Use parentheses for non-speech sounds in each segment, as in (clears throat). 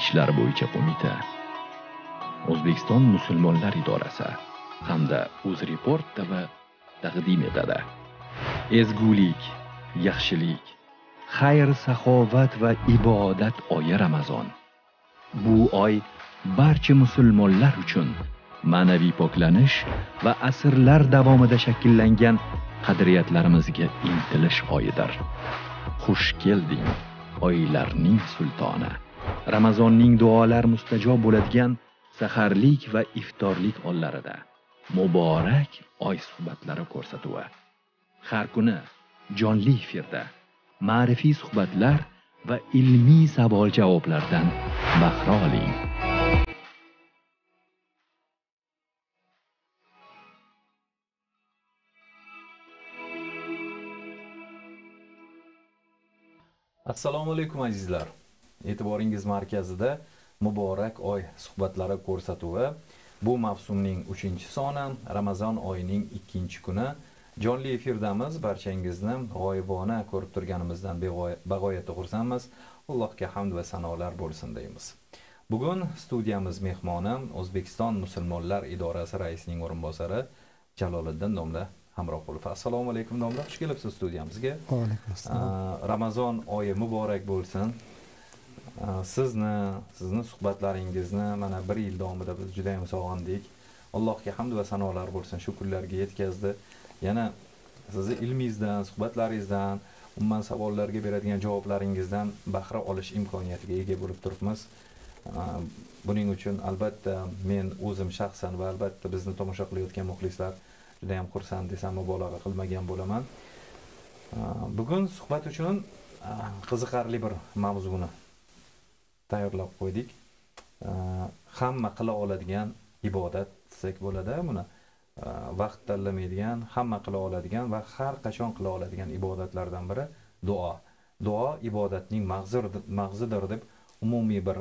ishlari bo'yicha qo'mita. O'zbekiston musulmonlar idorasi hamda uzreport tv taqdim etadi. Ezgulik yaxshilik xayr saxovat va ibodat oyi ramazon. Bu oy barcha musulmonlar uchun ma'naviy poklanish va asrlar davomida shakllangan qadriyatlarimizga intilish oyidir. Xush kelding oylarning sultoni. Ramazonning duolar mustajob bo'ladigan saharlik va iftorlik onlarida muborak oy suhbatlari ko'rsatuvi. Har kuni jonli efirda ma'rifiy suhbatlar va ilmiy savol javoblardan bahra oling. Assalomu alaykum azizlar. E'tiboringiz markazida muborak oy suhbatlari ko'rsatuvi. Bu mavsumning uchinchi soni ramazon oyining ikkinchi kuni. Jonli efirdamiz barchangizni g'oyibona ko'rib turganimizdan bag'oyatda xursandmiz. Allohga hamd va sanolar bo'lsin deymiz. Bugun studiyamiz mehmoni o'zbekiston musulmonlar idorasi raisining o'rinbosari jaloliddin domla hamroqulov assalomu alaykum domla xush kelibsiz studiyamizga. Va alaykum assalom ramazon oyi muborak bo'lsin Э, sizni sizni suhbatlaringizni mana bir yil davomida biz juda yam sog'indik. Allohga hamd va sanolar bo'lsin shu kunlarga yetkazdi. Yana sizni ilmingizdan suhbatlaringizdan umuman savollarga beradigan javoblaringizdan bahra olish imkoniyatiga ega bo'lib turibmiz. Э, buning uchun albatta men o'zim shaxsan va albatta bizni tomosha qilayotgan muxlislar juda yam xursand desam mubolag'a qilmagan bo'laman. Э, bugun suhbat uchun qiziqarli bir mavzuni tayyorlab qo'ydik. Hamma qila oladigan ibodat desak bo'ladi buni vaqt tanlamaydigan hamma qila oladigan va har qachon qila oladigan ibodatlardan biri duo. Duo ibodatning mag'zidir deb umumiy bir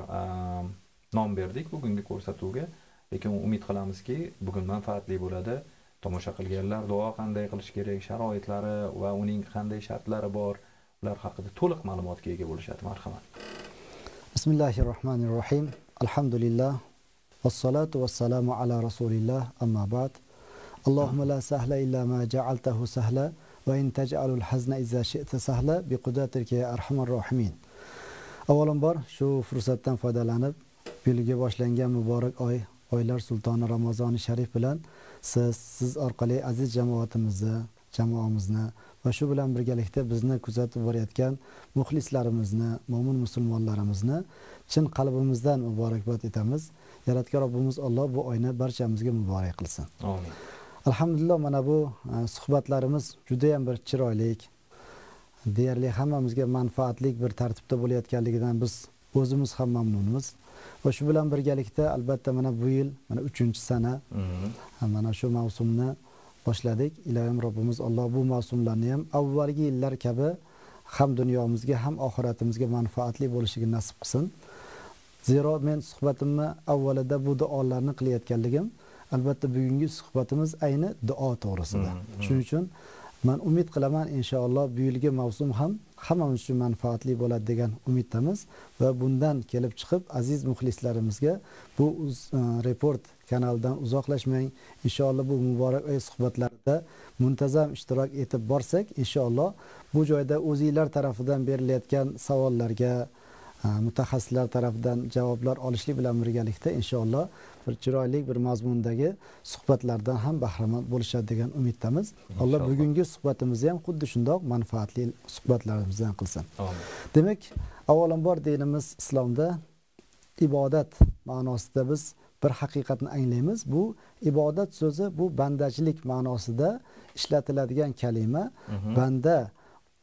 nom berdik bugungi ko'rsatuvga. Lekin umid qilamizki bugun manfaatli bo'ladi. Tomosha qilganlar duo qanday qilish kerak sharoitlari va uning qanday shartlari bor ular haqida to'liq ma'lumotga ega bo'lishadi marhamat. Bismillahi rohmanir rohim alhamdulillah. Vassalatu vassalamu ala rasulillah. Amma ba'd. Allohumma la sahla illa ma ja'altahu sahla va in taj'alul hazna izza shi'ta sahla bi qudratika ya arhamar rohimin avvalambor shu fursatdan foydalanib yilga boshlangan muborak oy oylar sultoni ramazoni sharif bilan siz siz orqali aziz jamoatimizni jamoamizni va shu bilan birgalikda bizni kuzatib borayotgan muxlislarimizni mo'min musulmonlarimizni chin qalbimizdan muborakbod etamiz. Yaratgan robbimiz alloh bu oyni barchamizga muborak qilsin. Amin. Alhamdulillah mana bu suhbatlarimiz judayam bir chiroyli deyarli hammamizga manfaatli bir tartibda bo'layotganligidan biz o'zimiz ham mamnunmiz. Va shu bilan birgalikda albatta mana bu yil mana uchinchi sana. Mana shu mavsumni boshladik. Ilohim robbimiz alloh bu mavsumlarni ham avvalgi yillar kabi ham dunyomizga ham oxiratimizga manfaatli bo'lishiga nasib qilsin. Zero men suhbatimni avvalida bu duolarni qilayotganligim albatta bugungi suhbatimiz ayni duo to'g'risida. Shuning uchun man umid qilaman inshaalloh bu yilgi mavsum ham hammamiz uchun manfaatli bo'ladi degan umiddamiz va bundan kelib chiqib aziz muxlislarimizga bu report kanalidan uzoqlashmang. Inshaalloh bu muborak oy suhbatlarida muntazam ishtirok etib borsak inshaalloh bu joyda o'zinglar tarafidan berilayotgan savollarga mutaxassislar tarafidan javoblar olishlik bilan birgalikda inshaalloh bir chiroyli bir mazmundagi suhbatlardan ham bahramand bo'lishadi degan umiddamiz. Alloh bugungi suhbatimizni ham xuddi shundoq manfaatli suhbatlarimizdan qilsin. Demak avvalambor dinimiz islomda ibodat ma'nosida biz bir haqiqatni anglaymiz. Bu ibodat so'zi bu bandachilik ma'nosida ishlatiladigan kalima. Banda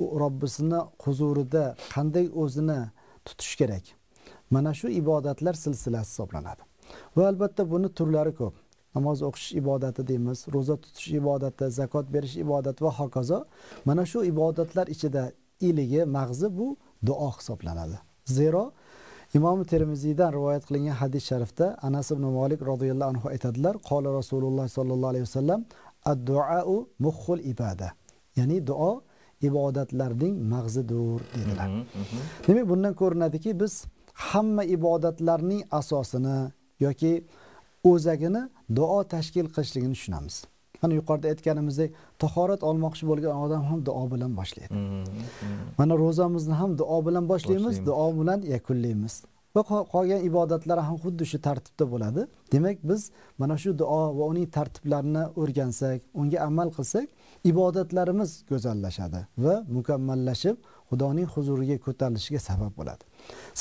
robbisini huzurida qanday o'zini tutish kerak? Mana shu ibodatlar silsilasi hisoblanadi. Va albatta buni turlari ko'p. Namoz o'qish ibodati deymiz ro'za tutish ibodati zakot berish ibodati va hokazo. Mana shu ibodatlar ichida iligi mag'zi bu duo hisoblanadi. Zero imom termiziydan rivoyat qilingan hadis sharifda anas ibn molik roziyallohu anhu aytadilar qola rasululloh sollallohu alayhi vasallam adduau muhul ibada ya'ni duo ibodatlarning mag'zidur dedilar. Demak bundan ko'rinadiki biz hamma ibodatlarning asosini yoki o'zagini duo tashkil qilishligini tushunamiz mana yuqorida aytganimizdek tahorat olmoqchi bo'lgan odam ham duo bilan boshlaydi mana ro'zamizni ham duo bilan boshlaymiz duo bilan yakunlaymiz. Va qolgan ibodatlar ham xuddi shu tartibda bo'ladi. Demak biz mana shu duo va uning tartiblarini o'rgansak unga amal qilsak ibodatlarimiz go'zallashadi va mukammallashib xudoning huzuriga ko'tarilishiga sabab bo'ladi.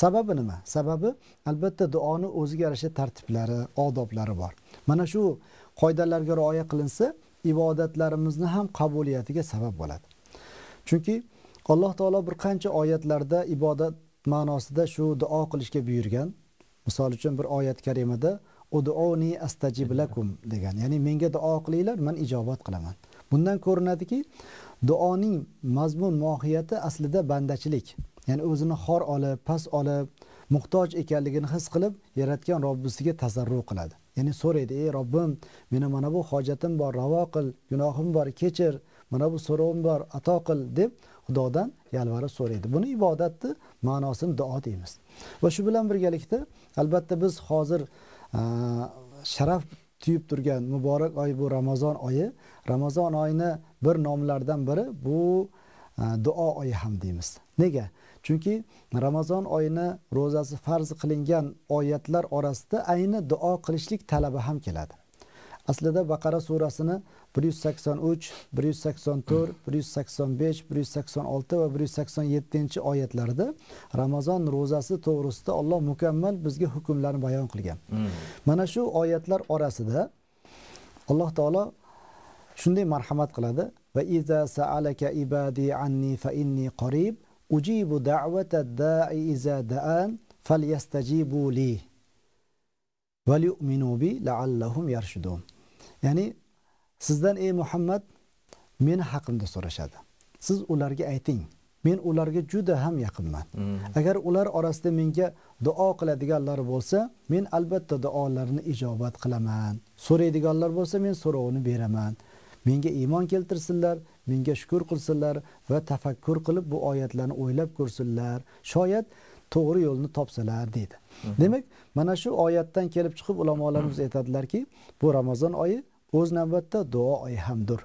Sababi nima? Sababi albatta duoni o'ziga yarasha tartiblari odoblari bor. Mana shu qoidalarga rioya qilinsa ibodatlarimizni ham qabuliyatiga sabab bo'ladi. Chunki alloh taolo bir qancha oyatlarda ibodat ma'nosida shu duo qilishga buyurgan. Misol uchun bir oyat karimada uduoni astajib lakum degan. Ya'ni menga duo qilinglar man ijobat qilaman. Bundan ko'rinadiki duoning mazmun mohiyati aslida bandachilik. Ya'ni o'zini xor olib past olib muhtoj ekanligini his qilib yaratgan robbisiga tasarruf qiladi. Ya'ni so'raydi ey robbim meni mana bu hojatim bor ravo qil gunohim bor kechir mana bu so'rovim bor ato qil deb xudodan yalvarib so'raydi. Buni ibodatni ma'nosini duo deymiz. Va shu bilan birgalikda albatta biz hozir sharaf tuyib turgan muborak oy bu ramazon oyi ramazon oyini bir nomlaridan biri bu duo oyi ham deymiz. Nega? Chunki ramazon oyini ro'zasi farz qilingan oyatlar orasida ayni duo qilishlik talabi ham keladi. Aslida baqara surasini 183 184 185 186 va 187 oyatlarida ramazon ro'zasi to'g'risida Alloh mukammal bizga hukmlarni bayon qilgan. Hmm. mana shu oyatlar orasida alloh taolo shunday marhamat qiladi. Va iza sa'alaka ibadi anni fa inni qarib ujibu da'vata da'i iza da'an falyastajibu li yu'minu bi la'allahum yarshudun ya'ni sizdan ey muhammad meni haqimda so'rashadi. Siz ularga ayting men ularga juda ham yaqinman. Hmm. agar ular orasida menga duo qiladiganlar bo'lsa men albatta duolarini ijobat qilaman. So'raydiganlar bo'lsa men so'rovini beraman menga iymon keltirsinlar menga shukur qilsinlar va tafakkur qilib bu oyatlarni o'ylab ko'rsinlar. Shoyat to'g'ri yo'lni topsalar deydi demak mana shu oyatdan kelib chiqib ulamolarimiz aytadilarki bu ramazon oyi o'z navbatda duo oyi hamdir.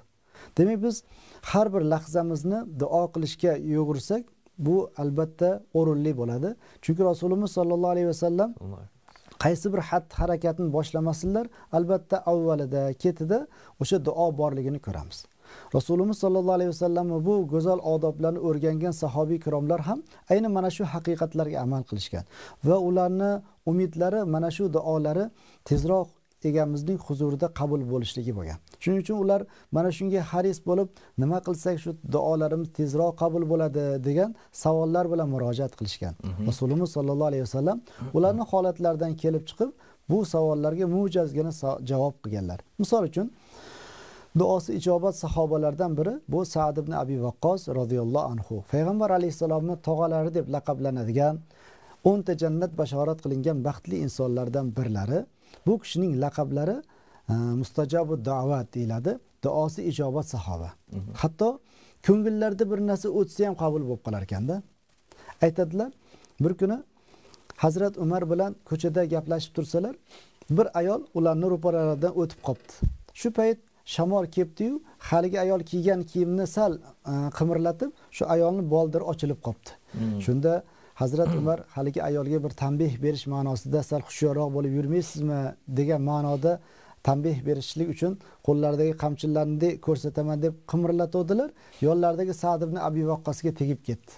Demak biz har bir lahzamizni duo qilishga yugursak bu albatta o'rinli bo'ladi. Chunki rasulimiz sollallohu alayhi vasallam qaysi bir xatti harakatni boshlamasinlar albatta avvalida ketida o'sha duo borligini ko'ramiz. Rasulimiz sollallohu alayhi vasallam bu go'zal odoblarni o'rgangan sahobiy ikromlar ham ayni mana shu haqiqatlarga amal qilishgan va ularni umidlari mana shu duolari tezroq egamizning huzurida qabul bo'lishligi bo'lgan. Shuning uchun ular mana shunga haris bo'lib nima qilsak shu duolarimiz tezroq qabul bo'ladi degan savollar bilan murojaat qilishgan. Mhm. rasulimiz sollallohu alayhi vasallam ularni holatlaridan kelib chiqib bu savollarga mo'jazgina javob qilganlar. Misol uchun duosi ijobat sahobalardan biri bu sad ibn abi vaqqos roziyallohu anhu. Payg'ambar alayhissalomni tog'alari deb laqablanadigan o'nta jannat bashorat qilingan baxtli insonlardan birlari bu kishining laqablari mustajabu da'vat deyiladi. Duosi ijobat sahoba. Hatto ko'ngillarida bir narsa o'tsa ham qabul bo'lib qolar ekanda. Aytadilar bir kuni hazrat umar bilan ko'chada gaplashib tursalar bir ayol ularni ro'paralaridan o'tib qolibdi shu payt shamol kelibdiyu haligi ayol kiygan kiyimni sal e, qimirlatib shu ayolni boldiri ochilib qolibdi hmm. shunda hazrat umar haligi ayolga bir tanbeh berish ma'nosida sal hushyorroq bo'lib yurmaysizmi degan ma'noda tanbeh berishlik uchun qo'llaridagi qamchilarni ko'rsataman deb qimirlatuvdilar. Yonlaridagi sad ibn abi vaqqosga tegib ketdi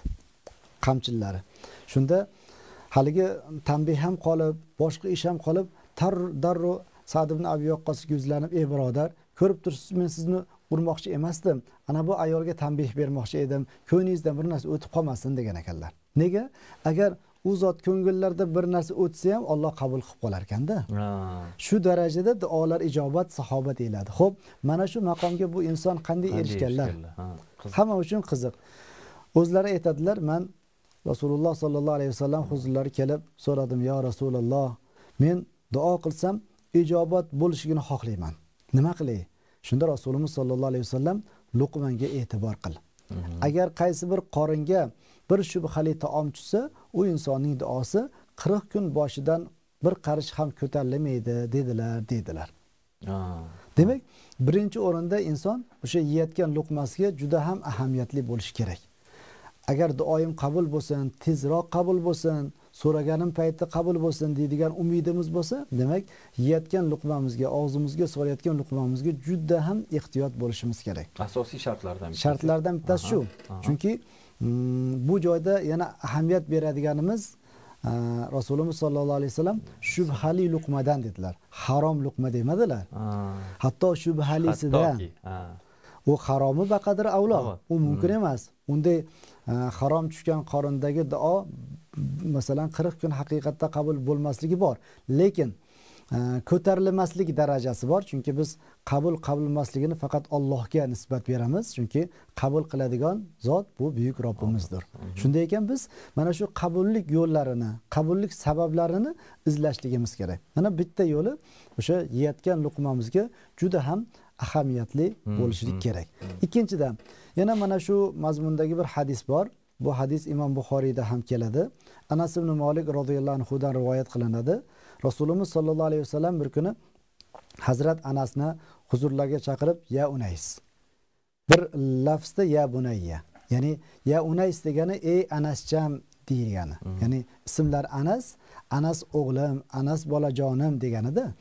qamchilari shunda haligi tanbeh ham qolib boshqa ish ham qolib darrov sad ibn abi vaqqosga yuzlanib ey birodar ko'rib turibsiz men sizni urmoqchi emasdim. Ana bu ayolga tanbeh bermoqchi edim. Ko'nglingizdan bir narsa o'tib qolmasin degan ekanlar. Nega? Agar u zot ko'ngillarda bir narsa o'tsa ham olloh qabul qilib qolar ekanda shu darajada duolar ijobat sahoba deyiladi. Ho'p mana shu maqomga bu inson qanday erishganlar? hamma uchun qiziq. O'zlari aytadilar man rasululloh sollallohu alayhi vasallam huzurlariga kelib so'radim yo rasululloh men duo qilsam ijobat bo'lishligini xohlayman. Nima qilay? Shunda rasulimiz sollallohu alayhi vasallam luqmanga e'tibor qil. Agar qaysi bir qoringa bir shubhali taom tushsa u insonning duosi qirq kun boshidan bir qarish ham ko'tarilmaydi dedilar deydilar. Demak birinchi o'rinda inson o'sha yeyotgan luqmasiga juda ham ahamiyatli bo'lishi kerak. Agar duoyim qabul bo'lsin tezroq qabul bo'lsin so'raganim paytda qabul bo'lsin deydigan umidimiz bo'lsa demak yeyotgan luqmamizga og'zimizga solayotgan luqmamizga juda ham ehtiyot bo'lishimiz kerak. Asosiy shartlardan bittasi. Shartlardan bittasi shu. Chunki bu joyda yana ahamiyat beradiganimiz rasulimiz sollallohu alayhi vasallam shubhali luqmadan dedilar. Harom luqma demadilar. Hatto shubhalisida u haromi baqadir avlo u mumkin hmm. emas. Unday harom tushgan qorindagi duo masalan qirq kun haqiqatda qabul bo'lmasligi bor. Lekin ko'tarilmaslik darajasi bor. Chunki biz qabul qilinmasligini faqat Allohga nisbat beramiz. Chunki qabul qiladigan zot bu buyuk Robbimizdir. Shunday ekan biz mana shu qabullik yo'llarini qabullik sabablarini izlashligimiz kerak. Mana bitta yo'li o'sha yeyotgan luqmamizga juda ham ahamiyatli bo'lishlik kerak. ikkinchidan yana mana shu mazmundagi bir hadis bor. Bu hadis imom buxoriyda ham keladi. Anas ibn molik roziyallohu anhudan rivoyat qilinadi rasulimiz sollallohu alayhi vasallam bir kuni hazrat anasni huzurlariga chaqirib ya unays bir lafzda ya bunayya ya'ni ya unays degani ey anascham deyilgani. Ya'ni ismlar anas anas o'g'lim anas bolajonim deganida.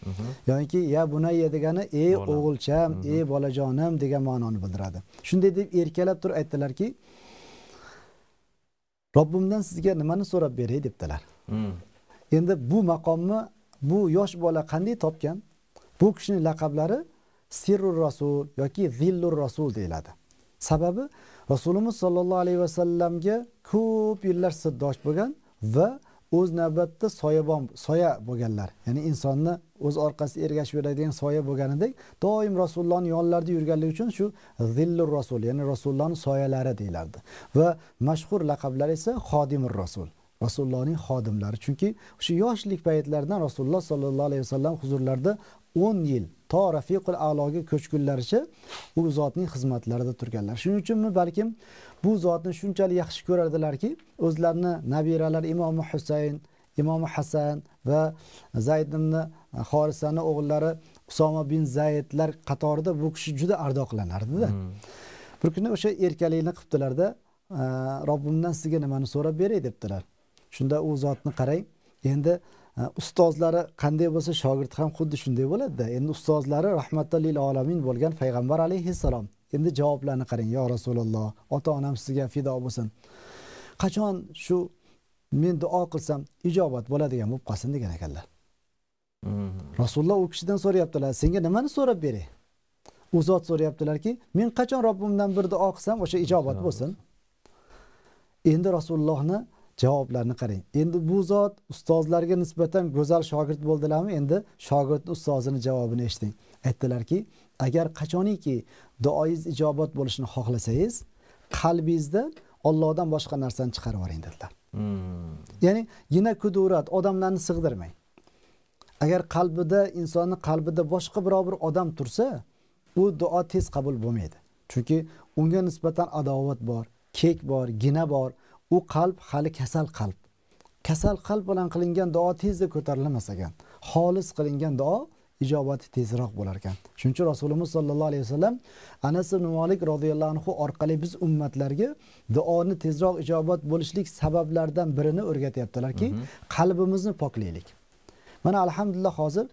Yoki ya bunayya degani ey o'g'ilcham ey bolajonim degan ma'noni bildiradi. Shunday deb erkalab turib aytdilarki robbimdan sizga nimani so'rab beray? debdilar endi bu maqomni bu yosh bola qanday topgan? Bu kishining laqablari sirrur rasul yoki zillur rasul deyiladi. Sababi rasulimiz sollallohu alayhi vasallamga ko'p yillar sirdosh bo'lgan va o'z navbatida soyabon soya bo'lganlar. Ya'ni insonni o'z orqasiga ergashib yuradigan soya bo'lganidek doim rasulullohni yonlarida yurganligi uchun shu zillur rasul ya'ni rasulullohni soyalari deyilardi va mashhur laqablari esa xodimur rasul. Rasulullohning xodimlari. Chunki o'sha yoshlik paytlaridan rasululloh sollallohu alayhi vasallam huzurlarida o'n yil to rafiqul aloga ko'chgunlaricha u zotning xizmatlarida turganlar. Shuning uchunmi balkim bu zotni shunchalik yaxshi ko'rardilarki o'zlarini nabiralari imomi husayn imomi hasan va zayd ibn xorisani o'g'illari usoma bin zaydlar qatorida bu kishi juda ardoqlanardida. Hmm. bir kuni o'sha erkalikni qilibdilarda robbimdan sizga nimani so'rab beray debdilar shunda u zotni qarang endi e, ustozlari qanday bo'lsa shogird ham xuddi shunday bo'ladida. Endi ustozlari rahmatli lil olamin bo'lgan payg'ambar alayhissalom. Endi javoblarni qarang yo rasululloh ota onam sizga fido bo'lsin. Qachon shu men duo qilsam ijobat bo'ladigan bo'lib qolsin? degan ekanlar. Hmm. rasululloh u kishidan so'rayaptilar senga nimani so'rab beray u zot so'rayaptilarki men qachon robbimdan bir duo qilsam o'sha ijobat. bo'lsin? Endi rasulullohni javoblarni qarang. Endi bu zot ustozlarga nisbatan go'zal shogird bo'ldilarmi? Endi shogirdni ustozini javobini eshiting. Aytdilarki agar qachoniki duoyingiz ijobat bo'lishini xohlasangiz qalbingizda ollohdan boshqa narsani chiqarib yuboring dedilar. Hmm. ya'ni yina kudurat odamlarni sig'dirmang. Agar qalbida insonni qalbida boshqa biror bir odam tursa u duo tez qabul bo'lmaydi. Chunki unga nisbatan adovat bor kek bor gina bor u qalb hali kasal qalb. Kasal qalb bilan qilingan duo tezda ko'tarilmas ekan. Xolis qilingan duo ijobati tezroq bo'lar ekan. Shuning uchun rasulimiz sollallohu alayhi vasallam anas ibn molik roziyallohu anhu orqali biz ummatlarga duoni tezroq ijobat bo'lishlik sabablaridan birini o'rgatyaptilarki mhm. qalbimizni poklaylik. Mana alhamdulillah hozir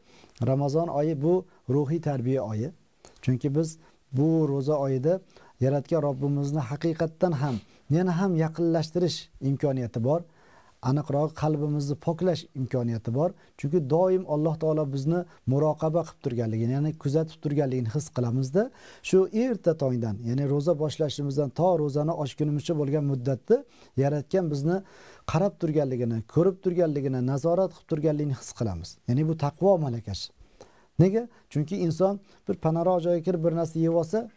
ramazon oyi bu ruhiy tarbiya oyi. Chunki biz bu ro'za oyida yaratgan robbimizni haqiqatdan ham yana ham yaqinlashtirish imkoniyati bor. Aniqroq qalbimizni poklash imkoniyati bor. Chunki doim alloh taolo bizni muroqaba qilib turganligini ya'ni kuzatib turganligini his qilamizda shu erta tongdan ya'ni ro'za boshlashimizdan to ro'zani ochgunimizcha bo'lgan muddatda yaratgan bizni qarab turganligini ko'rib turganligini nazorat qilib turganligini his qilamiz. Ya'ni bu taqvo malakasi. Nega? Chunki inson bir panaroq joyga kirib bir narsa yeb olsa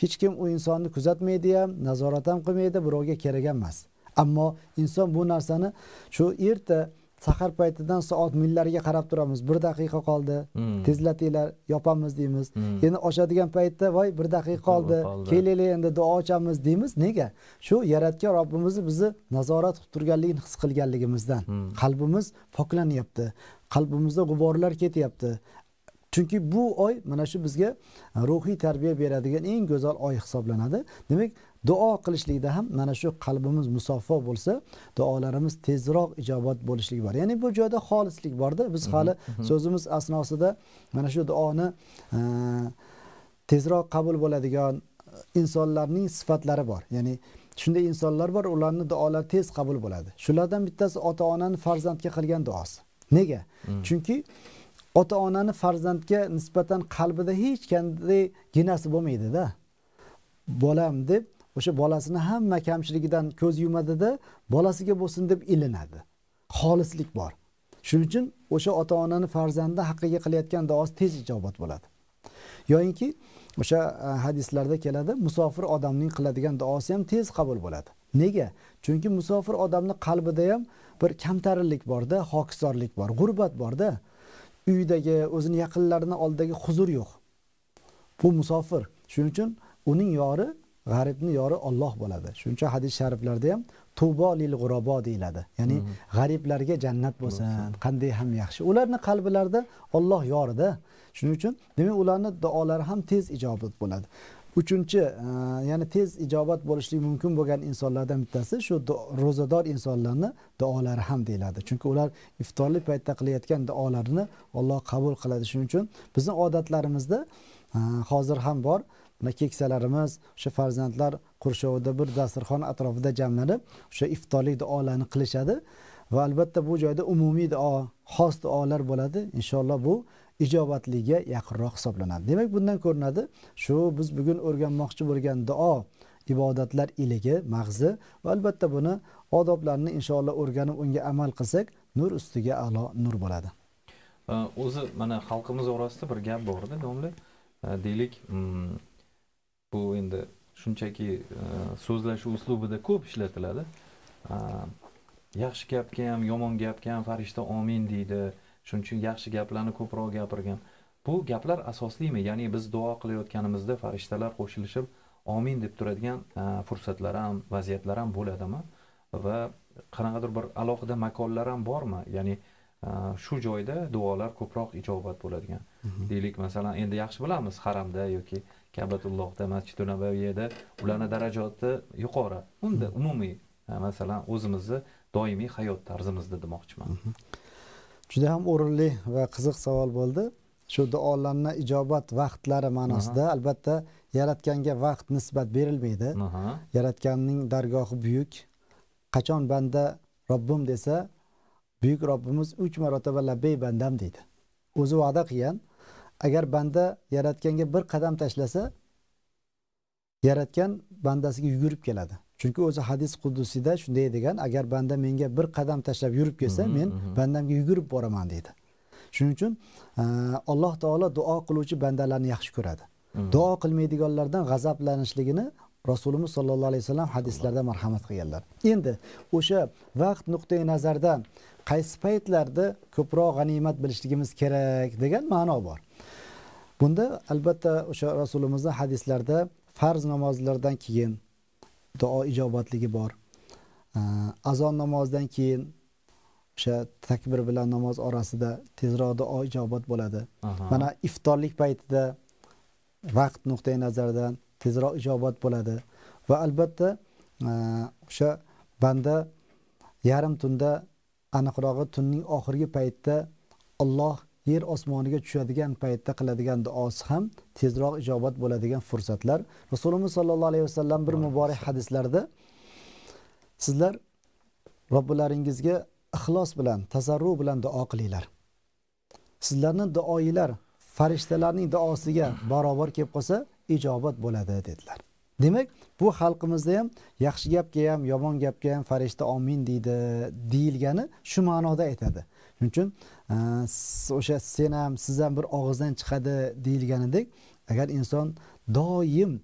hech kim u insonni kuzatmaydi ham nazorat ham qilmaydi birovga kerak emas. Ammo inson bu narsani shu erta sahar paytidan soat millariga qarab turamiz. Bir daqiqa qoldi Hmm. tezlatinglar yopamiz deymiz. Hmm. endi oshadigan paytda voy bir daqiqa qoldi kelaylik endi duo ochamiz deymiz. Nega? Shu yaratgan robbimizni bizni nazorat qilib turganligini his qilganligimizdan. Hmm. qalbimiz poklanyapti. Qalbimizda g'uborlar ketyapti chunki bu oy mana shu bizga ruhiy tarbiya beradigan eng go'zal oy hisoblanadi. Demak duo qilishlikda ham mana shu qalbimiz musaffo bo'lsa duolarimiz tezroq ijobat bo'lishligi bor. Ya'ni bu joyda xolislik borda. Biz hali so'zimiz asnosida mana shu duoni e, tezroq qabul bo'ladigan insonlarning sifatlari bor. Ya'ni shunday insonlar bor ularni duolari tez qabul bo'ladi. Shulardan bittasi ota onani farzandga qilgan duosi. Nega? Chunki ota onani farzandga nisbatan qalbida hech qanday ginasi bo'lmaydida. Bolam deb o'sha bolasini hamma kamchiligidan ko'z yumadida bolasiga bo'lsin deb ilinadi. Xolislik bor. Shuning uchun o'sha ota onani farzandi haqqiga qilayotgan duosi tez ijobat bo'ladi. Yoyinki o'sha e, hadislarda keladi musofir odamning qiladigan duosi ham tez qabul bo'ladi. Nega? Chunki musofir odamni qalbida ham bir kamtarinlik borda hokisorlik bor g'urbat borda. Uydagi o'zini yaqinlarini oldidagi huzur yo'q. Bu musofir. Shuning uchun uning yori g'aribni yori Alloh bo'ladi. Shuning uchun hadis shariflarda ham tubo lil g'urobo deyiladi. Ya'ni g'ariblarga jannat bo'lsin. qanday ham yaxshi. Ularni qalblarida Alloh yorida. Shuning uchun demak ularni duolari ham tez ijobat bo'ladi uchinchi e, ya'ni tez ijobat bo'lishligi mumkin bo'lgan insonlardan bittasi shu ro'zador insonlarni duolari ham deyiladi. Chunki ular iftorli paytda qilayotgan duolarini Alloh qabul qiladi. Shuning uchun bizni odatlarimizda e, hozir ham bor. Mana keksalarimiz o'sha farzandlar qurshovida bir dasturxon atrofida jamlanib o'sha iftorlik duolarni qilishadi. Va albatta bu joyda umumiy duo xos duolar bo'ladi. Inshaalloh bu ijobatligiga yaqinroq hisoblanadi. Demak bundan ko'rinadi shu biz bugun o'rganmoqchi bo'lgan duo ibodatlar iligi mag'zi va albatta buni odoblarini inshaalloh o'rganib unga amal qilsak nur ustiga a'lo nur bo'ladi. O'zi mana xalqimiz orasida bir gap borda domla deylik hmm, bu endi shunchaki e, so'zlashuv uslubida ko'p ishlatiladi. Yaxshi gapga ham yomon gapga ham farishta omin deydi. Shuning uchun yaxshi gaplarni ko'proq gapirgan bu gaplar asoslimi? Ya'ni biz duo qilayotganimizda farishtalar qo'shilishib omin deb turadigan e, fursatlar ham vaziyatlar ham bo'ladimi? Va qanaqadir bir alohida makonlar ham bormi? Ya'ni e, shu joyda duolar ko'proq ijobat bo'ladigan. Deylik masalan endi yaxshi bilamiz haramda yoki kabatullohda masjidi nabaviyada ularni darajati yuqori. Unda umumiy e, masalan o'zimizni doimiy hayot tarzimizda demoqchiman juda ham o'rinli va qiziq savol bo'ldi. Shu duolarni ijobat vaqtlari ma'nosida albatta yaratganga vaqt nisbat berilmaydi. Yaratganning dargohi buyuk. Qachon banda robbim desa buyuk robbimiz uch marotaba labbay bandam deydi. O'zi va'da qilgan. Agar banda yaratganga bir qadam tashlasa yaratgan bandasiga yugurib keladi chunki o'zi hadis qudusiyda shunday degan agar banda menga bir qadam tashlab yurib kelsa Mhm, men mhm. bandamga yugurib boraman deydi. Shuning uchun e, alloh taolo duo qiluvchi bandalarni yaxshi ko'radi. Mhm. duo qilmaydiganlardan g'azablanishligini rasulimiz sollallohu alayhi vasallam hadislarda marhamat qilganlar. Endi o'sha vaqt nuqtai nazaridan qaysi paytlarda ko'proq g'animat bilishligimiz kerak degan ma'no bor. Bunda albatta o'sha rasulimizni hadislarda farz namozlardan keyin duo ijobatligi bor. Azon namozidan keyin o'sha takbir bilan namoz orasida tezroq duo ijobat bo'ladi. Mana iftorlik paytida vaqt nuqtai nazaridan tezroq ijobat bo'ladi. Va albatta e, o'sha banda yarim tunda aniqrog'i tunning oxirgi paytida Alloh yer osmoniga tushadigan paytda qiladigan duosi ham tezroq ijobat bo'ladigan fursatlar. Rasulimiz sollallohu alayhi vasallam bir muborak hadislarda sizlar robbularingizga ixlos bilan tasarru bilan duo qilinglar. Sizlarni duoinglar farishtalarning duosiga barobar kelib qolsa ijobat bo'ladi dedilar. Demak bu xalqimizda ham yaxshi gapga ham yomon gapga ham farishta omin deydi deyilgani shu ma'noda aytadi. Shuning uchun e, o'sha sen ham siz ham bir og'izdan chiqadi deyilganidek agar inson doim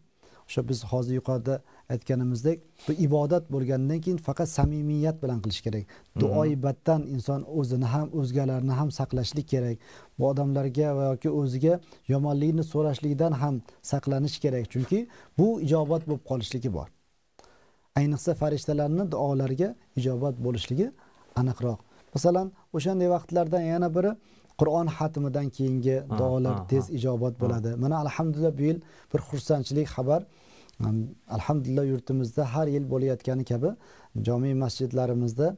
o'sha biz hozir yuqorida aytganimizdek bu ibodat bo'lgandan keyin faqat samimiyat bilan qilish kerak. Duoibatdan inson o'zini ham o'zgalarni ham saqlashlik kerak. Bu odamlarga va yoki o'ziga yomonlikni so'rashlikdan ham saqlanish kerak. Chunki bu ijobat bo'lib qolishligi bor. Ayniqsa farishtalarni duolariga ijobat bo'lishligi aniqroq masalan o'shanday vaqtlardan yana biri qur'on hatmidan keyingi duolar tez ijobat bo'ladi. Mana alhamdulillah bu yil bir xursandchilik xabar alhamdulillah yurtimizda har yil bo'layotgani kabi jome masjidlarimizda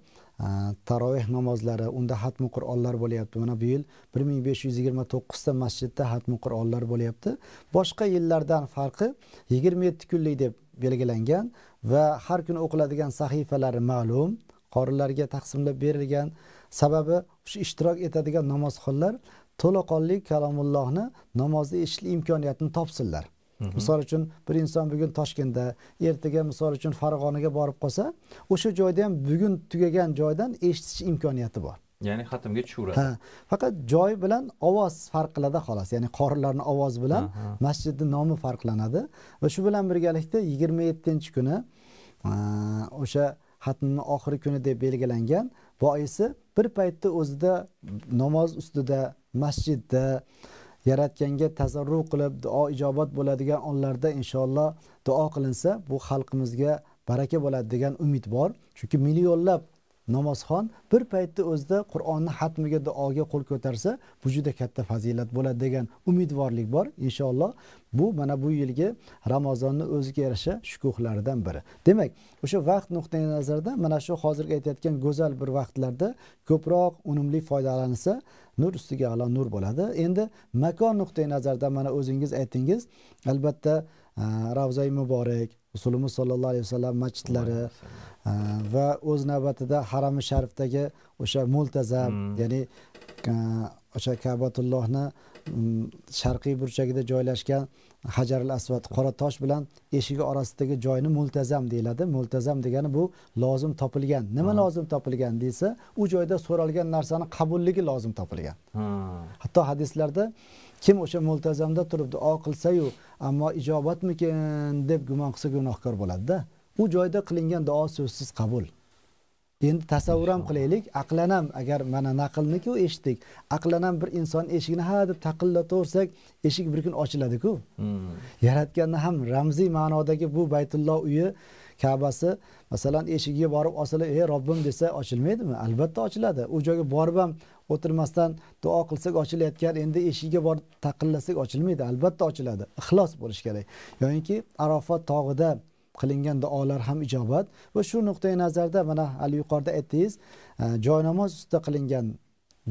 taroveh namozlari unda hatmi qur'onlar bo'lyapti. Mana bu yil bir ming besh yuz yigirma to'qqizta masjidda hatmi qur'onlar bo'lyapti. Boshqa yillardan farqi yigirma yetti kunlik deb belgilangan va har kuni o'qiladigan sahifalari ma'lum qorilarga taqsimlab berilgan. Sababi shu ishtirok etadigan namozxonlar to'laqonli kalomullohni namozda eshitish imkoniyatini topsinlar. Misol uchun bir inson bugun toshkentda ertaga misol uchun farg'onaga borib qolsa o'sha joyda ham bugun tugagan joydan eshitish imkoniyati bor. Ya'ni xatmga tushaveradi ha faqat joy bilan ovoz farq qiladi xolos. Ya'ni qorilarni ovozi bilan masjidni nomi farqlanadi. Va shu bilan birgalikda yigirma yettinchi kuni o'sha xatnini oxirgi kuni deb belgilangan boisi bir paytda o'zida namoz ustida masjidda yaratganga tazarru qilib duo ijobat bo'ladigan onlarda inshaalloh duo qilinsa bu xalqimizga baraka bo'ladi degan umid bor. Chunki millionlab namozxon bir paytda o'zida qur'onni hatmiga duoga qo'l ko'tarsa bu juda katta fazilat bo'ladi degan umidvorlik bor inshaalloh. Bu mana bu yilgi ramazonni o'ziga yarasha shukuhlaridan biri. Demak o'sha vaqt nuqtai nazaridan mana shu hozirgi aytayotgan go'zal bir vaqtlarda ko'proq unumli foydalansa nur ustiga alo nur bo'ladi. Endi makon nuqtai nazaridan mana o'zingiz aytdingiz albatta ravzai muborak rasulimiz sollallohu alayhi vasallam masjidlari va o'z navbatida harami sharifdagi o'sha multazam hmm. ya'ni o'sha kabatullohni mm, sharqiy burchagida joylashgan hajaril asvad qora tosh bilan eshigi orasidagi joyni multazam deyiladi. Multazam degani bu lozim topilgan. Nima lozim topilgan desa u joyda so'ralgan narsani qabulligi lozim topilgan. Hatto hadislarda kim o'sha multazamda turib duo qilsayu ammo ijobatmikin deb gumon qilsa gunohkor bo'ladida. U joyda qilingan duo so'zsiz qabul. Endi tasavvur ham qilaylik aqlan ham agar mana naqlniku eshitdik. Aqlan ham bir inson eshigini ha deb taqillataversak eshik bir kun ochiladiku. Hmm. yaratganni ham ramziy ma'nodagi bu baytulloh uyi kabasi masalan eshigiga borib ochilib ey robbim desa ochilmaydimi? Albatta ochiladi. U joyga borib ham o'tirmasdan duo qilsak ochilayotgan endi eshigiga borib taqillasak ochilmaydi. Albatta ochiladi. Ixlos bo'lishi kerak. Yoyinki arofat tog'ida qilingan duolar ham ijobat. Va shu nuqtai nazarda mana hali yuqorida aytdingiz e, joynamoz ustida qilingan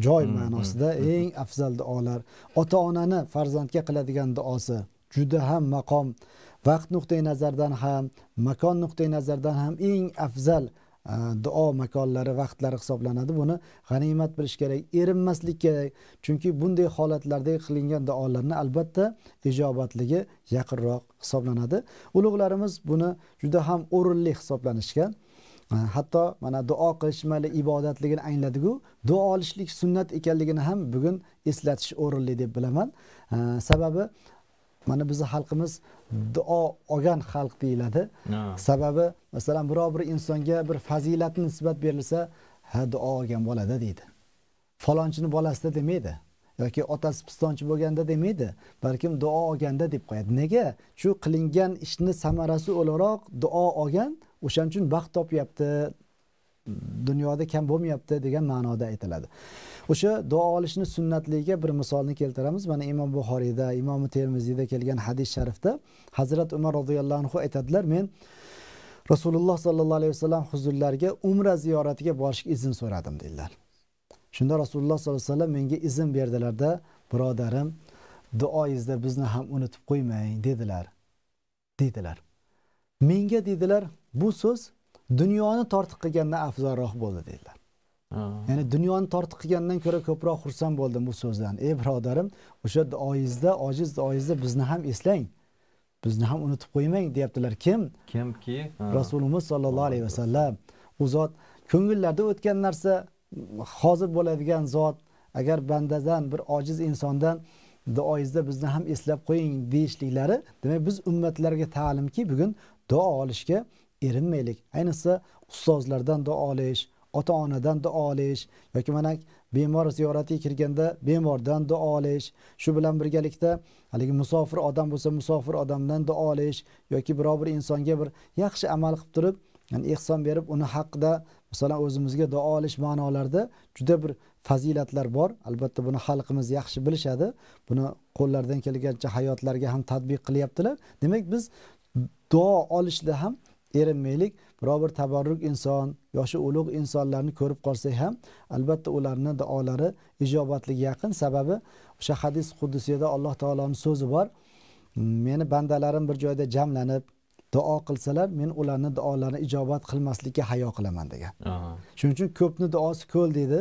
joy hmm, ma'nosida hmm, hmm, eng afzal duolar. Ota onani farzandga qiladigan duosi juda ham maqom. Vaqt nuqtai nazaridan ham makon nuqtai nazaridan ham eng afzal duo makonlari vaqtlari hisoblanadi. Buni g'animat bilish kerak erinmaslik kerak. Chunki bunday holatlarda qilingan duolarni albatta ijobatligi yaqinroq hisoblanadi. Ulug'larimiz buni juda ham o'rinli hisoblanishgan. Э, hatto mana duo qilish mayli ibodatligini angladiku duo olishlik sunnat ekanligini ham bugun eslatish o'rinli deb bilaman. Э, sababi mana bizni xalqimiz duo olgan xalq deyiladi. Sababi masalan biror bir insonga bir fazilatni nisbat berilsa ha duo olgan bolada deydi. Falonchini bolasida demaydi yoki otasi pistonchi bo'lganda demaydi balkim duo olganda deb qo'yadi. Nega? Shu qilingan ishni samarasi o'laroq duo olgan o'shaning uchun baxt topyapti dunyoda kam bo'lmayapti degan ma'noda aytiladi o'sha duo olishni sunnatligiga bir misolni keltiramiz. Mana imom buxoriyda imom termiziyda kelgan hadis sharifda hazrat umar roziyallohu anhu aytadilar men rasululloh sollallohu alayhi vasallam huzurlariga umra ziyoratiga borishga izn so'radim dedilar. Shunda rasululloh sollallohu alayhi vasallam menga izn berdilarda birodarim duoyingizda bizni ham unutib qo'ymang dedilar. Deydilar menga dedilar. Bu so'z dunyoni tortiq qilgandan afzalroq bo'ldi dedilar. Ya'ni dunyoni tortiq qilgandan ko'ra ko'proq xursand bo'ldim bu so'zdan. Ey birodarim o'sha duoyingizda ojiz duoyingizda bizni ham eslang bizni ham unutib qo'ymang deyaptilar. Kim? Kimki rasulimiz sollallohu alayhi vasallam. U zot ko'ngillarda o'tgan narsa hozir bo'ladigan zot agar bandadan bir ojiz insondan duoyingizda bizni ham eslab qo'ying deyishliklari demak biz ummatlarga ta'limki bugun duo olishga erinmaylik. Ayniqsa ustozlardan duo olish ota onadan duo olish yoki mana bemor ziyoratiga kirganda bemordan duo olish shu bilan birgalikda haligi musofir odam bo'lsa musofir odamdan duo olish yoki biror bir insonga bir yaxshi amal qilib turib yani ehson berib uni haqida masalan o'zimizga duo olish ma'nolarida juda bir fazilatlar bor. Albatta buni xalqimiz yaxshi bilishadi. Buni qo'llaridan kelgancha hayotlariga ham tadbiq qilyaptilar. Demak biz duo olishda ham erinmaylik biror bir tabarruk inson yoshi ulug' insonlarni ko'rib qolsak ham albatta ularni duolari ijobatliga yaqin. Sababi o'sha hadis qudusiyada alloh taoloni so'zi bor. Meni bandalarim bir joyda jamlanib duo qilsalar men ularni duolarini ijobat qilmaslikka hayo qilaman degan. Shuning uchun ko'pni duosi ko'l deydi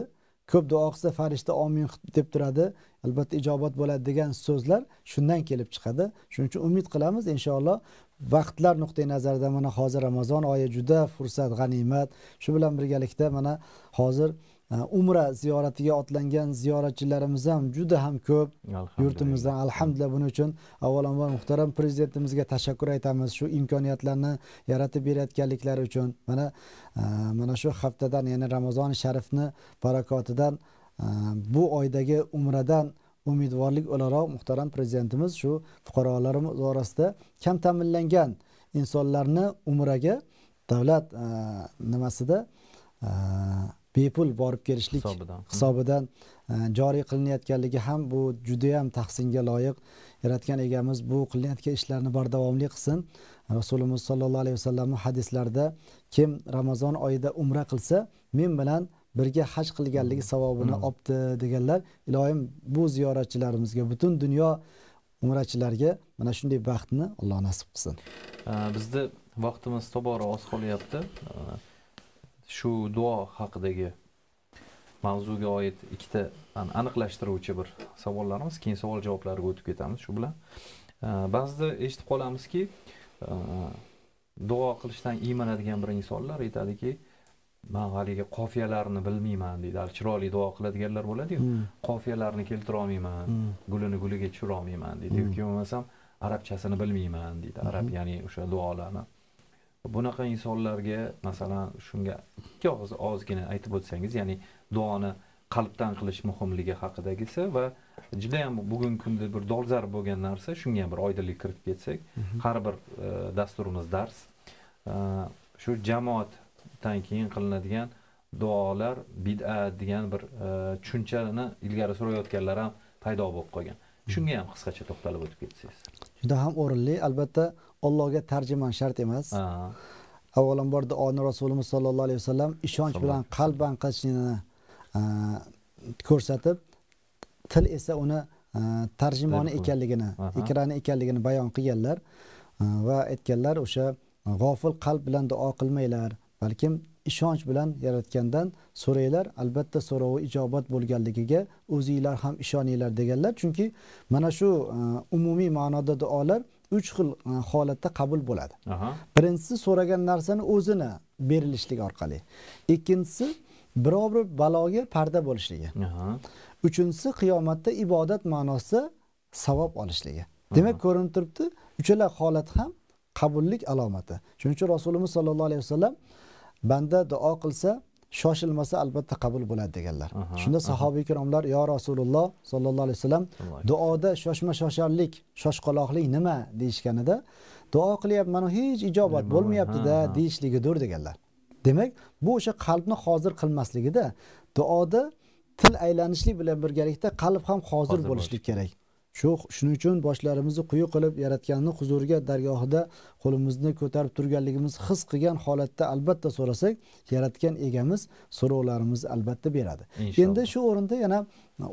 ko'p duo qilsa farishta omin deb turadi. Albatta ijobat bo'ladi degan so'zlar shundan kelib chiqadi. Shuning uchun umid qilamiz inshaalloh vaqtlar nuqtai nazaridan mana hozir ramazon oyi juda fursat g'animat. Shu bilan birgalikda mana hozir umra ziyoratiga otlangan ziyoratchilarimiz ham juda ham ko'p yurtimizdan alhamdulillah buning uchun avvalambor muhtaram prezidentimizga tashakkur aytamiz shu imkoniyatlarni yaratib berayotganliklari uchun. Mana mana shu haftadan ya'ni ramazoni sharifni barakotidan bu oydagi umradan umidvorlik o'laroq muhtaram prezidentimiz shu fuqarolarimiz orasida kam ta'minlangan insonlarni umraga davlat nimasida bepul borib kelishlik hisobidan. E, joriy qilinayotganligi ham bu judayam tahsinga loyiq. Yaratgan egamiz bu qilinayotgan ishlarni bardavomli qilsin. Rasulimiz sollallohu alayhi vasallamni hadislarida kim ramazon oyida umra qilsa men bilan birga haj qilganligi savobini olibdi deganlar ilohim bu ziyoratchilarimizga butun dunyo umrachilarga mana shunday baxtni alloh nasib qilsin. Bizni vaqtimiz tobora oz qolyapti shu duo haqidagi mavzuga oid ikkita aniqlashtiruvchi bir savollarimiz keyin savol javoblarga o'tib ketamiz shu bilan ba'zida eshitib qolamizki duo qilishdan iymanadigan bir insonlar aytadiki man haligi qofiyalarni bilmayman deydi hali chiroyli duo qiladiganlar bo'ladiyu hmm. qofiyalarni keltirolmayman hmm. gulini guliga tushirolmayman deydi hmm. yoki bo'lmasam arabchasini bilmayman deydi arab ya'ni o'sha duolarni bunaqa insonlarga masalan shunga ikki og'iz ozgina aytib o'tsangiz ya'ni duoni qalbdan qilish muhimligi haqidagisi va judayam bugungi kunda bir dolzarb bo'lgan narsa shunga ham bir oydinlik kiritib ketsak mhm. har bir e, dasturimiz dars e, shu jamoatdan keyin qilinadigan duolar bid'at degan bir e, tushunchani ilgari surayotganlar ham paydo bo'lib qolgan mhm. shunga ham qisqacha to'xtalib o'tib ketsangiz juda ham o'rinli albatta Allohga tarjimon shart emas. Avvalambor duoni rasulimiz sollallohu alayhi vasallam ishonch bilan qalban qilishini ko'rsatib til esa uni tarjimoni ekanligini ekrani ekanligini bayon qilganlar va aytganlar o'sha g'ofil qalb bilan duo qilmanglar balkim ishonch bilan yaratgandan so'ranglar albatta so'rovi ijobat bo'lganligiga o'zinglar ham ishoninglar deganlar. Chunki mana shu umumiy ma'noda duolar uch xil e, holatda qabul bo'ladi. Birinchisi so'ragan narsani o'zini berilishlik orqali. Ikkinchisi biror bir baloga parda bo'lishligi. Uchinchisi qiyomatda ibodat ma'nosida savob olishligi. Demak ko'rinib turibdi uchala holat ham qabullik alomati. Shuning uchun rasulimiz sollallohu alayhi vasallam banda duo qilsa shoshilmasa albatta qabul bo'ladi deganlar. Shunda sahobiy ikromlar yo rasululloh sollallohu alayhi vasallam duoda shoshma shosharlik shoshqaloqlik nima deyishganida duo qilyapmanu hech ijobat bo'lmayaptida deyishligidir deganlar. Demak bu o'sha qalbni hozir qilmasligida duoda til aylanishlik bilan birgalikda qalb ham hozir bo'lishlik. kerak shu shuning uchun boshlarimizni quyi qilib yaratganni huzuriga dargohida qo'limizni ko'tarib turganligimizni his qilgan holatda albatta so'rasak yaratgan egamiz so'rovlarimizni albatta beradi. Endi shu o'rinda yana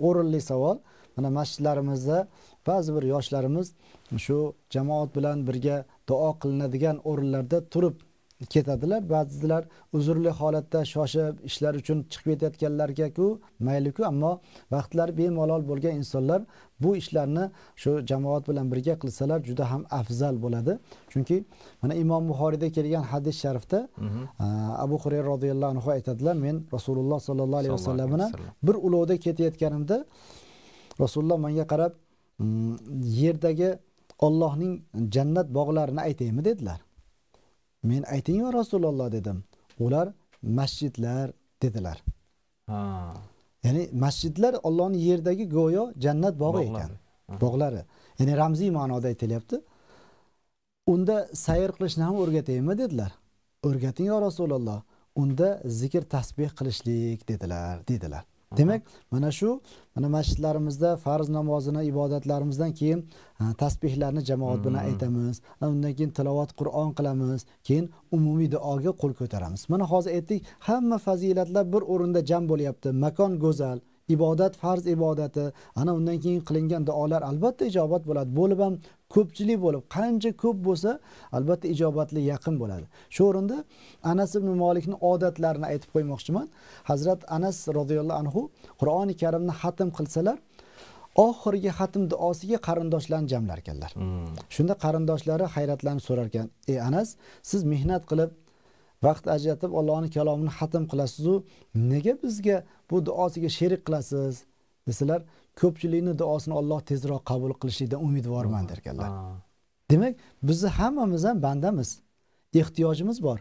o'rinli savol. Mana masjidlarimizda ba'zi bir yoshlarimiz shu jamoat bilan birga duo qilinadigan o'rinlarda turib ketadilar. Ba'zilar uzrli holatda shoshib ishlar uchun chiqib ketayotganlargaku mayliku ammo vaqtlari bemalol bo'lgan insonlar bu ishlarni shu jamoat bilan birga qilsalar juda ham afzal bo'ladi. Chunki mana imom buxoriyda kelgan hadis sharifda mhm. abu hurayra roziyallohu anhu aytadilar men rasululloh sollallohu alayhi vasallam. bilan bir ulovda ketayotganimda rasululloh menga qarab mm, yerdagi ollohning jannat bog'larini aytaymi dedilar men ayting yo rasululloh dedim. Ular masjidlar dedilar. Ha. Ya'ni masjidlar ollohni yerdagi go'yo jannat bog'i ekan. Bog'lari. Ya'ni ramziy ma'noda aytilyapti. Unda sayr qilishni ham o'rgataymi dedilar. O'rgating yo rasululloh unda zikr tasbeh qilishlik dedilar dedilar demak mana shu mana masjidlarimizda farz namozini ibodatlarimizdan keyin tasbehlarni jamoat bilan aytamiz. Undan keyin tilovat qur'on qilamiz. Keyin umumiy duoga qo'l ko'taramiz. Mana hozir aytdik hamma fazilatlar bir o'rinda jam bo'lyapti. Makon go'zal ibodat farz ibodati. Ana undan keyin qilingan duolar albatta ijobat bo'ladi. Bo'lib ham ko'pchilik bo'lib qancha ko'p bo'lsa albatta ijobatli yaqin bo'ladi. Shu o'rinda anas ibn molikni odatlarini aytib qo'ymoqchiman. Hazrat anas roziyallohu anhu qur'oni karimni xatm qilsalar oxirgi xatm duosiga qarindoshlarni jamlar ekanlar. Hmm. shunda qarindoshlari hayratlanib so'rar ekan ey anas siz mehnat qilib vaqt ajratib allohni kalomini xatm qilasizu nega bizga bu duosiga sherik qilasiz? desalar ko'pchilikni duosini olloh tezroq qabul qilishligidan umidvorman derkanlar. Demak bizni hammamiz ham bandamiz. Ehtiyojimiz bor.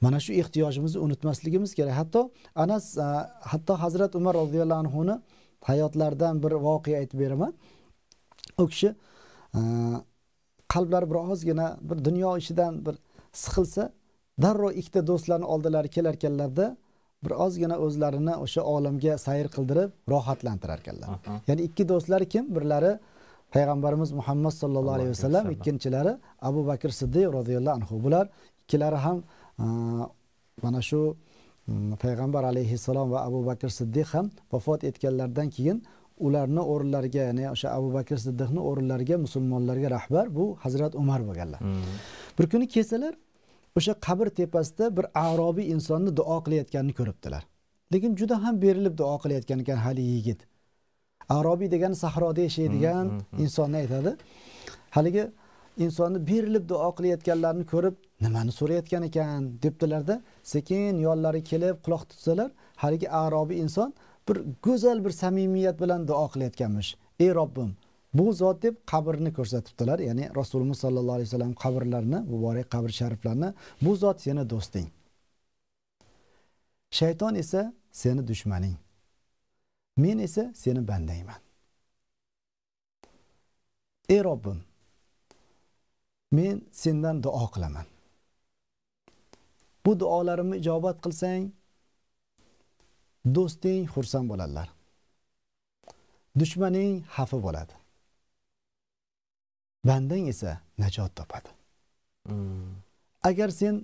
Mana shu ehtiyojimizni unutmasligimiz kerak. Hatto anas a, hatto hazrat umar roziyallohu anhuni hayotlaridan bir voqea aytib beraman. U kishi a, qalblari bir ozgina bir dunyo ishidan bir siqilsa darrov ikkita do'stlarni oldilari kelarkanlarda bir ozgina o'zlarini o'sha olamga sayr qildirib rohatlantirar ekanlar. Ya'ni ikki do'stlari kim? Birlari payg'ambarimiz muhammad sallallohu alayhi vasallam ikkinchilari abu bakr siddiq roziyallohu anhu bular. Ikkilari ham a, mana shu payg'ambar alayhissalom va abu bakr siddiq ham vafot etganlaridan keyin ularni o'rinlariga ya'ni o'sha abu bakr siddiqni o'rinlariga musulmonlarga rahbar bu hazrat umar bo'lganlar. Hmm. bir kuni kelsalar o'sha qabr tepasida bir arobiy insonni duo qilayotganini ko'ribdilar. Lekin juda ham berilib duo qilayotgan ekan haligi yigit. Arobiy degani sahroda yashaydigan Mm, mm, mm. insonni aytadi. Haligi insonni berilib duo qilayotganlarini ko'rib nimani so'rayotgan ekan debdilarda sekin yonlari kelib quloq tutsalar haligi arobiy inson bir go'zal bir samimiyat bilan duo qilayotganmish. Ey robbim bu zot deb qabrni ko'rsatibdilar. Ya'ni rasululloh sollallohu alayhi vasallam qabrlarini muborak qabr shariflarni bu zot seni do'sting. Shayton esa seni dushmaning. Men esa seni bandangman. Ey robbim men sendan duo qilaman. Bu duolarimni ijobat qilsang do'sting xursand bo'ladilar dushmaning xafa bo'ladi. Bandang esa najot topadi. Hmm. agar sen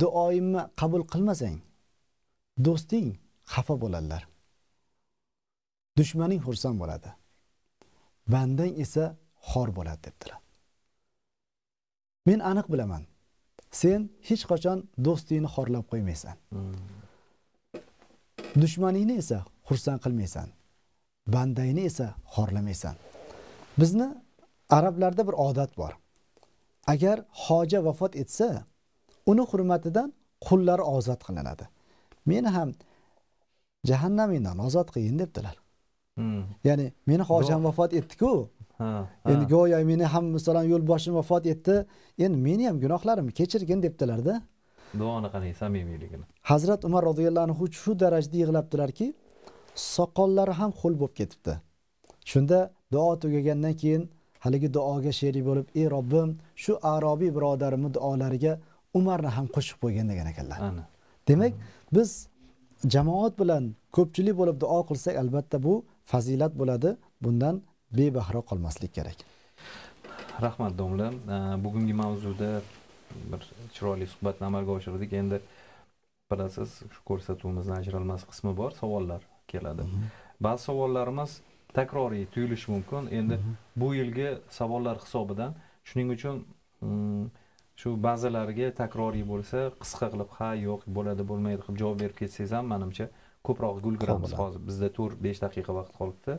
duoyimni qabul qilmasang do'sting xafa bo'ladilar dushmaning xursand bo'ladi. Bandang esa xor bo'ladi debdilar. Men aniq bilaman sen hech qachon do'stingni xorlab qo'ymaysan. Hmm. dushmaningni esa xursand qilmaysan bandangni esa xorlamaysan. Bizni arablarda bir odat bor. Agar hoja vafot etsa uni hurmatidan qullari ozod qilinadi. Meni ham jahannamingdan ozod qilgin debdilar. Hmm. ya'ni meni hojam vafot etdiku. Endi go'yo meni ham masalan yo'lboshim vafot etdi endi meni ham gunohlarimni kechirgin debdilarda. Duoni qanday samimiyligini? Hazrat umar roziyallohu anhu shu darajada yig'labdilarki soqollari ham ho'l bo'lib ketibdi. Shunda duo tugagandan keyin haligi duoga sherik bo'lib ey robbim shu arobiy birodarimni duolariga umarni ham qo'shib qo'ygin degan ekanlar. Demak biz jamoat bilan ko'pchilik bo'lib duo qilsak albatta bu fazilat bo'ladi. Bundan bebahra qolmaslik kerak. Rahmat domla. Bugungi mavzuda bir chiroyli suhbatni amalga oshirdik. Endi bilasiz shu ko'rsatuvimizni ajralmas qismi bor savollar keladi. Ba'zi savollarimiz takroriy tuyulishi mumkin. Endi bu yilgi savollar hisobidan shuning uchun mm, shu ba'zilariga takroriy bo'lsa qisqa qilib ha yo'q bo'ladi bo'lmaydi qilib javob berib ketsangiz ham manimcha ko'proq ulguramiz bo'ladi. hozir. Bizda to'rt besh daqiqa vaqt qolibdi.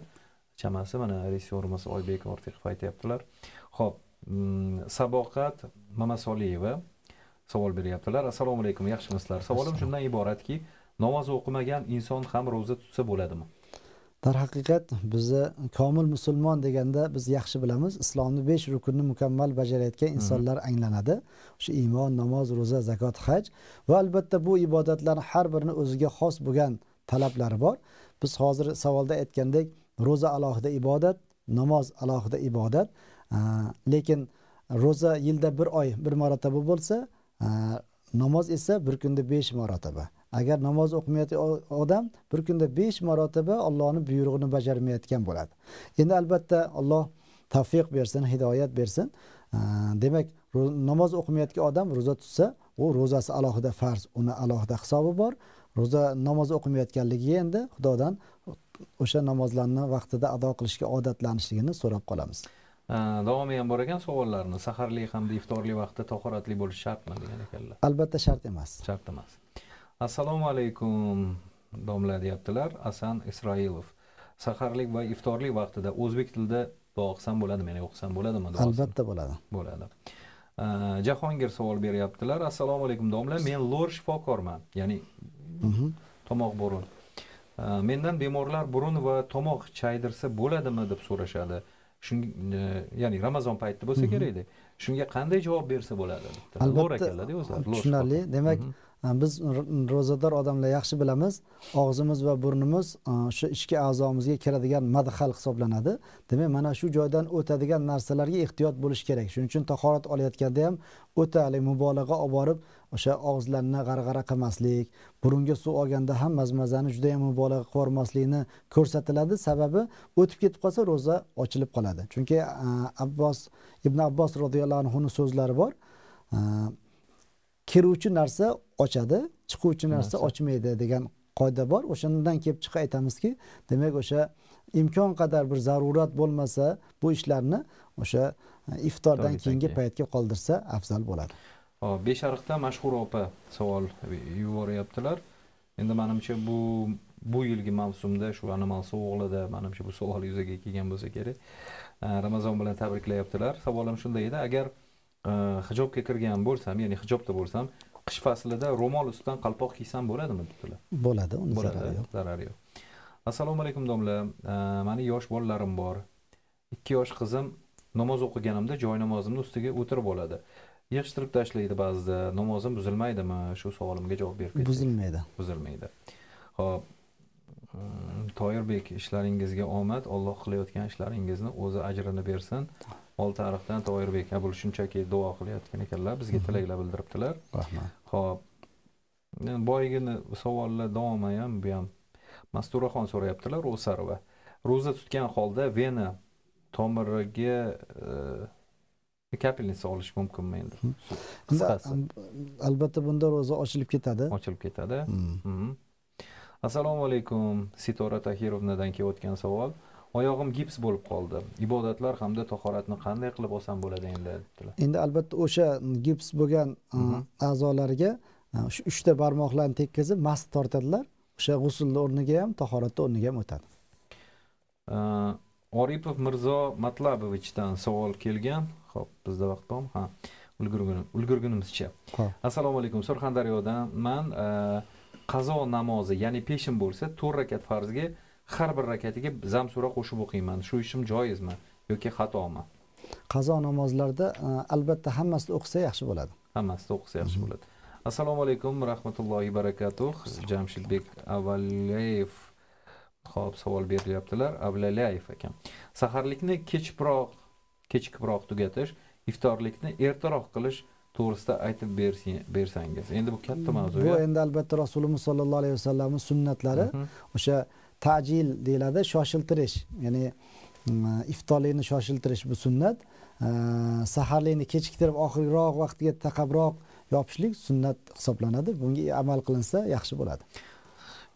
Chamasi mana rejissyorimiz oybek ortiqov aytyaptilar. Ho'p mm, saboqat mamasoliyeva savol beryaptilar. Assalomu alaykum yaxshimisizlar savolim shundan iboratki namoz o'qimagan inson ham ro'za tutsa bo'ladimi darhaqiqat bizni komil musulmon deganda biz yaxshi bilamiz. Islomni besh rukunni mukammal bajarayotgan insonlar anglanadi. O'sha iymon namoz ro'za zakot haj va albatta bu ibodatlarni har birini o'ziga xos bo'lgan talablari bor. Biz hozir savolda aytgandek ro'za alohida ibodat namoz alohida ibodat. Lekin ro'za yilda bir oy bir marotaba bo'lsa namoz esa bir kunda besh marotaba agar namoz o'qimayotgan odam bir kunda besh marotaba ollohni buyrug'ini bajarmayotgan bo'ladi. Endi albatta alloh tavfiq bersin hidoyat bersin. Demak namoz o'qimayotgan odam ro'za tutsa u ro'zasi alohida farz uni alohida hisobi bor. Ro'za namoz o'qimayotganligiga endi xudodan o'sha namozlarni vaqtida ado qilishga odatlanishligini so'rab qolamiz. Davomi ham bor ekan savollarni saharlik hamda iftorlik vaqtda tahoratli bo'lish shartmi degan ekanlar. Albatta shart emas. Shart emas assalomu alaykum domla deyaptilar asan isroilov. Saharlik va iftorlik vaqtida o'zbek tilida duo qilsam bo'ladimi? Ya'ni o'qisam bo'ladimi albatta bo'ladi. Bo'ladi. Jahongir savol beryaptilar. Assalomu alaykum domla. Men lor shifokorman ya'ni tomoq burun. Mendan bemorlar burun va tomoq chaydirsa bo'ladimi deb so'rashadi. Shunga ya'ni ramazon paytida bo'lsa kerakda shunga qanday javob bersa bo'ladi? Albatta tushunarli. demak. Biz ro'zador odamlar yaxshi bilamiz. Og'zimiz va burnimiz o'sha ichki a'zomizga kiradigan madhal hisoblanadi. Demak mana shu joydan o'tadigan narsalarga ehtiyot bo'lish kerak. Shuning uchun tahorat olayotganda ham o'ta haligi mubolag'a olib borib o'sha og'izlarni g'arg'ara qilmaslik burunga suv olganda ham mazmazani judayam mubolag'a qilib yubormaslikni ko'rsatiladi. Sababi o'tib ketib qolsa ro'za ochilib qoladi. Chunki abbos ibn abbos roziyallohu anhuni so'zlari bor. Kiruvchi narsa ochadi chiquvchi narsa. ochmaydi degan qoida bor. O'shandan kelib chiqib aytamizki demak o'sha imkon qadar bir zarurat bo'lmasa bu ishlarni o'sha e, iftordan keyingi paytga qoldirsa afzal bo'ladi. Hop beshariqdan mashhur opa savol yuboryaptilar. Endi manimcha bu bu yilgi mavsumda shu anomal sovuqlarda manimcha bu savol yuzaga kelgan bo'lsa kerak. E, ramazon bilan tabriklayaptilar savolim shunday edi. Agar hijobga kirgan bo'lsam ya'ni hijobda bo'lsam qish faslida ro'mol ustidan qalpoq kiysam bo'ladimi dedilar. Bo'ladi uni zarari yo'q. zarari yo'q. Assalomu alaykum domla. Mani yosh bolalarim bor. Ikki yosh qizim namoz o'qiganimda joy namozimni ustiga o'tirib oladi. Yig'ishtirib tashlaydi ba'zida. Namozim buzilmaydimi? Shu savolimga javob berib buzilmaydi. Buzilmaydi. Ho'p toyirbek ishlaringizga omad. Alloh qilayotgan ishlaringizni o'zi ajrini bersin oltiariqdan toyirbek bu shunchaki duo qilayotgan ekanlar bizga tilaklar bildiribdilar. Rahmat. Ho'p boyagini savollar davomi ham bu ham. Masturaxon so'rayaptilar o'sarova ro'za tutgan holda vena tomiriga e, kapelnitsa olish mumkinmi endi? Qisqasi. albatta bunda ro'za ochilib ketadi. Ochilib ketadi. Assalomu alaykum sitora tahirovnadan kelayotgan savol oyog'im gips bo'lib qoldi. Ibodatlar hamda tahoratni qanday qilib olsam bo'ladi endi debdilar endi albatta o'sha gips bo'lgan e, mhm. a'zolariga e, shu uchta barmoqlarni tekkizib mast tortadilar. O'sha g'usulni o'rniga ham tahoratni o'rniga ham o'tadi. E, oripov mirzo matlabovichdan savol kelgan. Ho'p bizda vaqt bormi? Ha ulgurgunimizcha. Assalomu alaykum surxondaryodan man qazo namozi ya'ni peshin bo'lsa to'rt rakat farzga har bir rakatiga zam sura qo'shib o'qiyman. Shu ishim joizmi yoki xatomi qazo namozlarda e, albatta hammasida o'qisa yaxshi bo'ladi. Hammasida o'qisa yaxshi bo'ladi. Assalomu alaykum rahmatullohi barakatuh. Jamshidbek avaliyev ho'p savol beryaptilar avlalayev ekan saharlikni kechroq kechikroq tugatish iftorlikni ertaroq qilish to'g'risida aytib bersangiz. Endi bu katta mavzu bu endi albatta rasulimiz sollallohu alayhi vasallamni sunnatlari. O'sha tajil deyiladi shoshiltirish. Ya'ni mm, iftorlikni shoshiltirish bu sunnat. Saharlikni kechiktirib oxirgiroq vaqtga taqabroq yopishlik sunnat hisoblanadi. Bunga amal qilinsa yaxshi bo'ladi.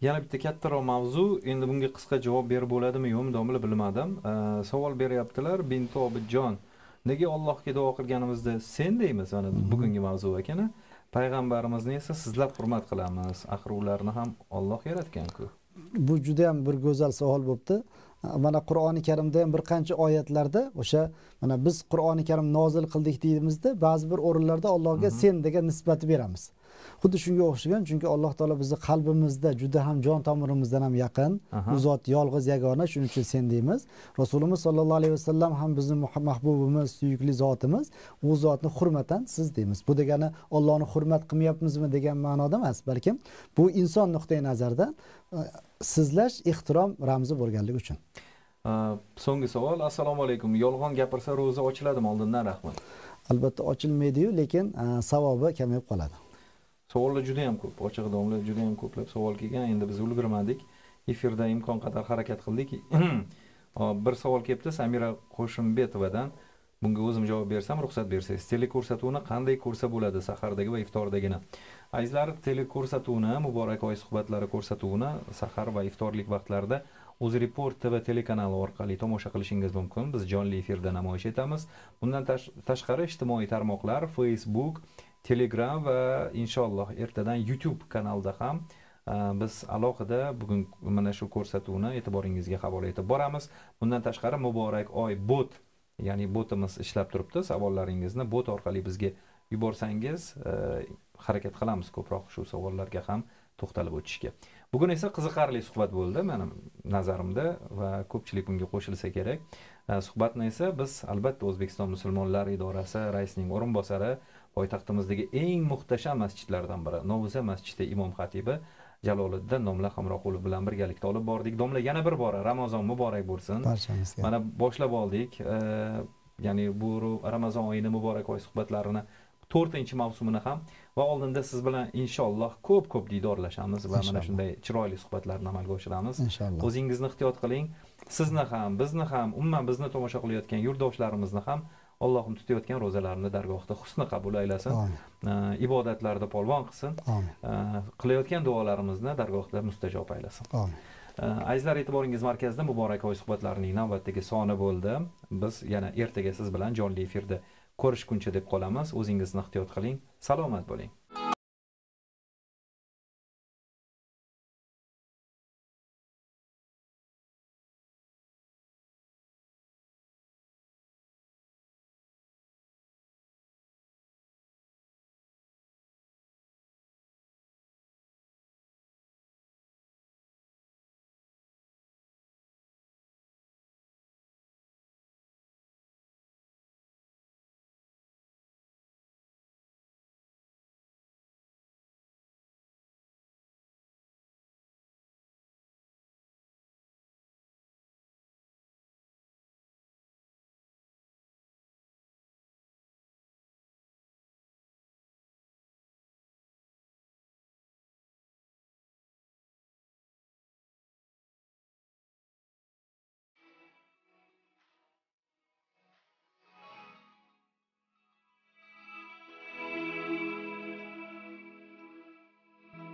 Yana bitta kattaroq mavzu. Endi bunga qisqa javob berib bo'ladimi yo'qmi domla bilmadim. Savol beryaptilar. Binti obidjon nega allohga duo qilganimizda sen deymiz mana mhm. bugungi mavzu ekan payg'ambarimizni esa sizlab hurmat qilamiz. Axir ularni ham olloh yaratganku bu juda yam bir go'zal savol bo'libdi mana qur'oni karimda ham bir qancha oyatlarda o'sha mana biz qur'oni karim nozil qildik deymizda ba'zi bir o'rinlarda allohga mhm. sen degan nisbatni beramiz xuddi shunga o'xshagan chunki alloh taolo bizni qalbimizda juda ham jon tomirimizdan ham yaqin u zot yolg'iz yagona shuning uchun sen deymiz. Rasulimiz sollallohu alayhi vasallam ham bizni mahbubimiz suyukli zotimiz u zotni hurmatan siz deymiz. Bu degani ollohni hurmat qilmayapmizmi degan ma'noda emas balkim bu inson nuqtai nazaridan e, sizlash ehtirom ramzi bo'lganligi uchun. So'nggi savol assalomu alaykum. Yolg'on gapirsa ro'za ochiladimi oldindan rahmat. Albatta ochilmaydiyu lekin e, savobi kamayib qoladi savollar juda yam ko'p ochiq domla juda yam ko'plab savol kelgan endi biz ulgurmadik. Efirda imkon qadar harakat qildik. (clears throat) Bir savol kelibdi samira qo'shimbetovadan. Bunga o'zim javob bersam ruxsat bersangiz. Teleko'rsatuvni qanday ko'rsa bo'ladi sahardagi va iftordagini? Azizlar teleko'rsatuvni muborak oy suhbatlari ko'rsatuvini sahar va iftorlik vaqtlarida o'zreport tv telekanali orqali tomosha qilishingiz mumkin. Biz jonli efirda namoyish etamiz. Bundan tashqari ijtimoiy tarmoqlar facebook telegram va inshaalloh ertadan youtube kanalida ham e, biz alohida bugun mana shu ko'rsatuvni e'tiboringizga havola etib boramiz. Bundan tashqari muborak oy bot ya'ni botimiz ishlab turibdi. Savollaringizni bot orqali bizga yuborsangiz e, harakat qilamiz ko'proq shu savollarga ham to'xtalib o'tishga. Bugun esa qiziqarli suhbat bo'ldi mani nazarimda va ko'pchilik bunga qo'shilsa kerak. E, suhbatni esa biz albatta o'zbekiston musulmonlari idorasi raisining o'rinbosari poytaxtimizdagi eng muhtasham masjidlardan biri. Novuza masjidi imom xatibi jaloliddin domla hamroqulov bilan birgalikda olib bordik. Domla yana bir bora. Ramazon muborak bo'lsin. Barchamizga mana boshlab oldik. Ya'ni bu ramazon oyini muborak oy suhbatlarini to'rtinchi mavsumini ham va oldinda siz bilan inshaalloh ko'p ko'p diydorlashamiz va mana shunday chiroyli suhbatlarni amalga oshiramiz. Inshaalloh. O'zingizni ehtiyot qiling. Sizni ham bizni ham umuman bizni tomosha qilayotgan yurtdoshlarimizni ham allohim tutayotgan ro'zalarini dargohida husni qabul aylasin. Ibodatlarda polvon qilsin. Qilayotgan duolarimizni dargohida mustajob aylasin. Azizlar e'tiboringiz markazida muborak oy suhbatlarining navbatdagi soni bo'ldi. Biz yana ertaga siz bilan jonli efirda ko'rishguncha deb qolamiz. O'zingizni ehtiyot qiling. Salomat bo'ling